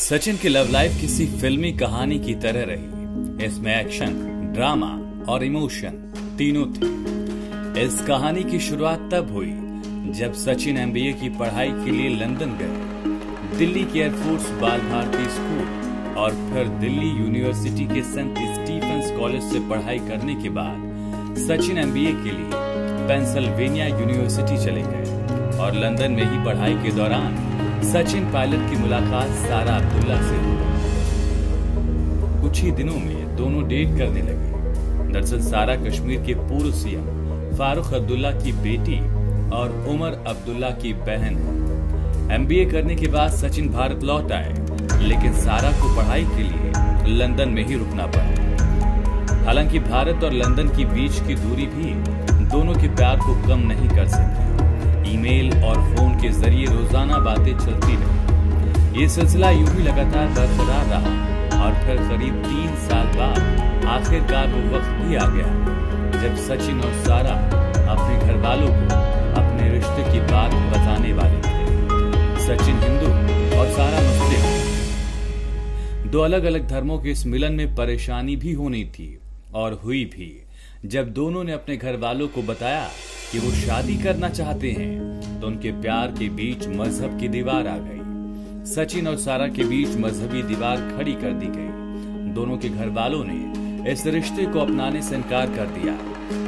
सचिन की love life किसी फिल्मी कहानी की तरह रही। इसमें एक्शन ड्रामा और इमोशन तीनों थे। इस कहानी की शुरुआत तब हुई, जब सचिन एमबीए की पढ़ाई के लिए लंदन गए। दिल्ली के एयरफोर्स बाल भारती स्कूल और फिर दिल्ली यूनिवर्सिटी के सेंट स्टीफेंस कॉलेज से पढ़ाई करने के बाद सचिन एमबीए के लिए पेंसिल्वेनिया यूनिवर्सिटी चले गए और लंदन में ही पढ़ाई के दौरान सचिन पायलट की मुलाकात सारा अब्दुल्ला से हुई। कुछ ही दिनों में दोनों डेट करने लगे। दरअसल सारा कश्मीर के पूर्व सीएम फारूक अब्दुल्ला की बेटी और उमर अब्दुल्ला की बहन है। एमबीए करने के बाद सचिन भारत लौट आए, लेकिन सारा को पढ़ाई के लिए लंदन में ही रुकना पड़ा। हालाँकि भारत और लंदन की बीच की दूरी भी दोनों के प्यार को कम नहीं कर सकी। ईमेल और फ़ोन के ज़रिए रोज़ाना बातें चलती रही। ये सिलसिला यूँ ही लगातार बरकरार रहा और फिर करीब तीन साल बाद आखिरकार वो वक्त भी आ गया, जब सचिन और सारा अपने घर वालों को अपने रिश्ते की बात बताने वाले थे। सचिन हिंदू और सारा मुस्लिम। दो अलग अलग धर्मों के इस मिलन में परेशानी भी होनी थी। और हुई भी। जब दोनों ने अपने घर वालों को बताया कि वो शादी करना चाहते हैं तो उनके प्यार के बीच मज़हब की दीवार आ गई। सचिन और सारा के बीच मजहबी दीवार खड़ी कर दी गई। दोनों के घर वालों ने इस रिश्ते को अपनाने से इनकार कर दिया।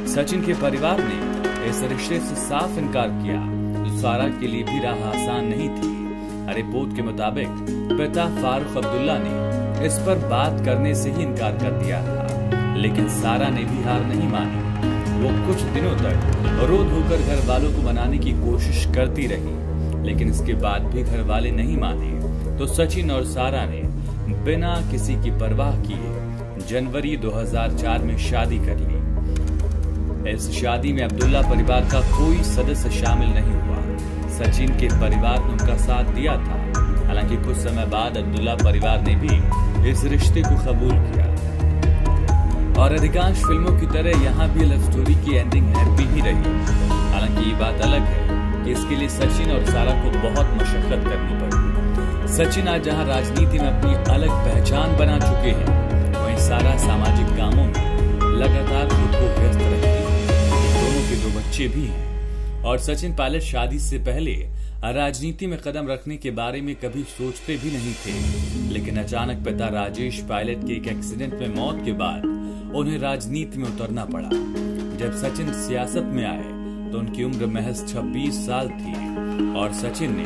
सचिन के परिवार ने इस रिश्ते से साफ़ इनकार किया। जो सारा के लिए भी राह आसान नहीं थी। रिपोर्ट के मुताबिक पिता फारूक अब्दुल्ला ने इस पर बात करने से ही इनकार कर दिया था। लेकिन सारा ने भी हार नहीं मानी। वो कुछ दिनों तक रो धोकर घर वालों को मनाने की कोशिश करती रही, लेकिन इसके बाद भी घर वाले नहीं माने। तो सचिन और सारा ने बिना किसी की परवाह किए जनवरी 2004 में शादी कर ली। इस शादी में अब्दुल्ला परिवार का कोई सदस्य शामिल नहीं हुआ। सचिन के परिवार ने उनका साथ दिया था। हालाँकि कुछ समय बाद अब्दुल्ला परिवार ने भी इस रिश्ते को कबूल किया। और अधिकांश फ़िल्मों की तरह यहाँ भी लव स्टोरी की एंडिंग हैप्पी ही रही। हालाँकि ये बात अलग है कि इसके लिए सचिन और सारा को बहुत मशक्कत करनी पड़ी। सचिन आज जहाँ राजनीति में अपनी अलग पहचान बना चुके हैं। वहीं सारा सामाजिक कामों में लगातार खुद को व्यस्त रखती है। दोनों के दो बच्चे भी हैं। और सचिन पायलट शादी से पहले राजनीति में कदम रखने के बारे में कभी सोचते भी नहीं थे। लेकिन अचानक पिता राजेश पायलट के एक एक्सीडेंट में मौत के बाद उन्हें राजनीति में उतरना पड़ा। जब सचिन सियासत में आए तो उनकी उम्र महज 26 साल थी और सचिन ने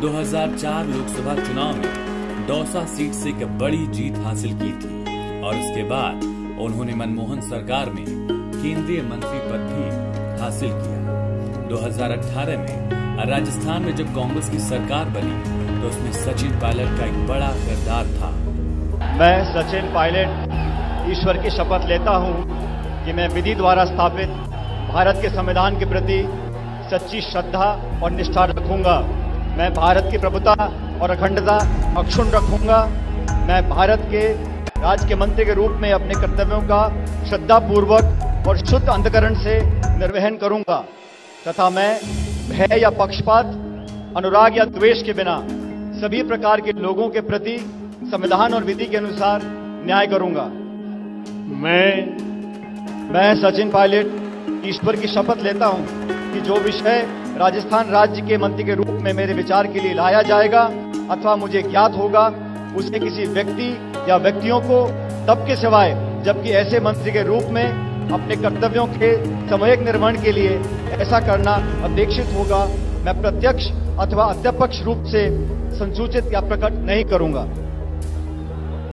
2004 लोकसभा चुनाव में दौसा सीट से एक बड़ी जीत हासिल की थी और उसके बाद उन्होंने मनमोहन सरकार में केंद्रीय मंत्री पद भी हासिल किया। 2018 में राजस्थान में जब कांग्रेस की सरकार बनी तो उसमें सचिन पायलट का एक बड़ा किरदार था। मैं सचिन पायलट ईश्वर की शपथ लेता हूँ कि मैं विधि द्वारा स्थापित भारत के संविधान के प्रति सच्ची श्रद्धा और निष्ठा रखूँगा। मैं भारत की प्रभुता और अखंडता अक्षुण रखूँगा। मैं भारत के राज्य के मंत्री के रूप में अपने कर्तव्यों का श्रद्धा पूर्वक और शुद्ध अंधकरण से निर्वहन करूँगा तथा मैं भय या पक्षपात, अनुराग या द्वेष के बिना सभी प्रकार के लोगों के प्रति संविधान और विधि के अनुसार न्याय करूँगा। मैं मैं सचिन पायलट ईश्वर की शपथ लेता हूँ कि जो विषय राजस्थान राज्य के मंत्री के रूप में मेरे विचार के लिए लाया जाएगा अथवा मुझे ज्ञात होगा, उसे किसी व्यक्ति या व्यक्तियों को तब के सिवाय, जबकि ऐसे मंत्री के रूप में अपने कर्तव्यों के समयक निर्माण के लिए ऐसा करना अपेक्षित होगा। मैं प्रत्यक्ष अथवा अत्यपक्ष रूप से संसूचित या प्रकट नहीं करूँगा।